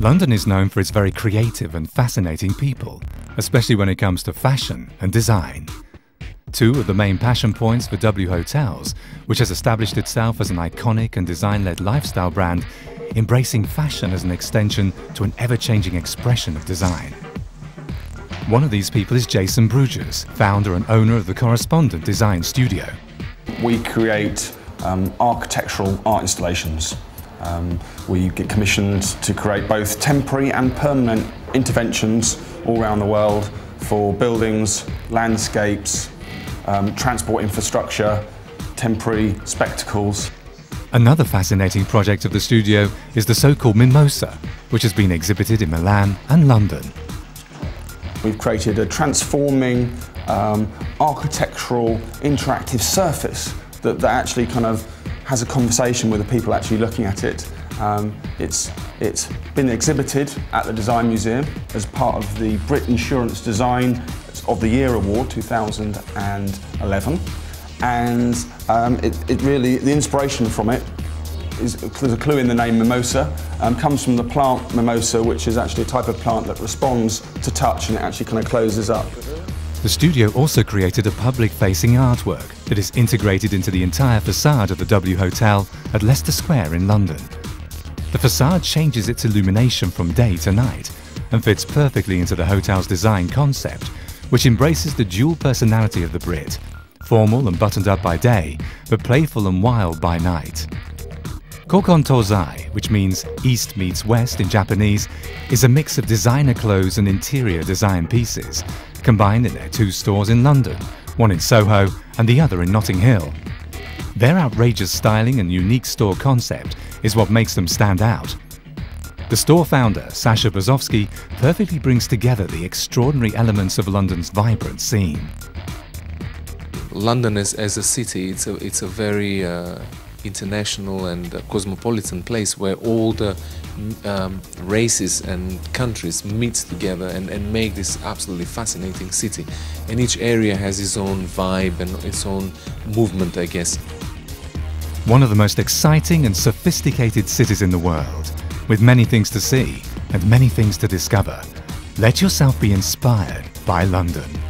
London is known for its very creative and fascinating people, especially when it comes to fashion and design. Two of the main passion points for W Hotels, which has established itself as an iconic and design-led lifestyle brand, embracing fashion as an extension to an ever-changing expression of design. One of these people is Jason Bruges, founder and owner of the Correspondent Design Studio. We create um, architectural art installations um, we get commissioned to create both temporary and permanent interventions all around the world for buildings, landscapes, um, transport infrastructure, temporary spectacles. Another fascinating project of the studio is the so-called Mimosa, which has been exhibited in Milan and London. We've created a transforming um, architectural interactive surface that, that actually kind of has a conversation with the people actually looking at it. Um, it's, it's been exhibited at the Design Museum as part of the Brit Insurance Design of the Year Award 2011 and um, it, it, really, the inspiration from it is, there's a clue in the name mimosa, um, comes from the plant mimosa which is actually a type of plant that responds to touch and it actually kind of closes up. The studio also created a public-facing artwork that is integrated into the entire facade of the W Hotel at Leicester Square in London. The facade changes its illumination from day to night and fits perfectly into the hotel's design concept, which embraces the dual personality of the Brit, formal and buttoned up by day, but playful and wild by night. Kokon To Zai, which means East meets West in Japanese, is a mix of designer clothes and interior design pieces, combined in their two stores in London, one in Soho and the other in Notting Hill. Their outrageous styling and unique store concept is what makes them stand out. The store founder, Sasko Bezovski, perfectly brings together the extraordinary elements of London's vibrant scene. London is, as a city, it's a, it's a very uh, international and uh, cosmopolitan place where all the um, races and countries meet together and, and make this absolutely fascinating city. And each area has its own vibe and its own movement, I guess. One of the most exciting and sophisticated cities in the world, with many things to see and many things to discover. Let yourself be inspired by London.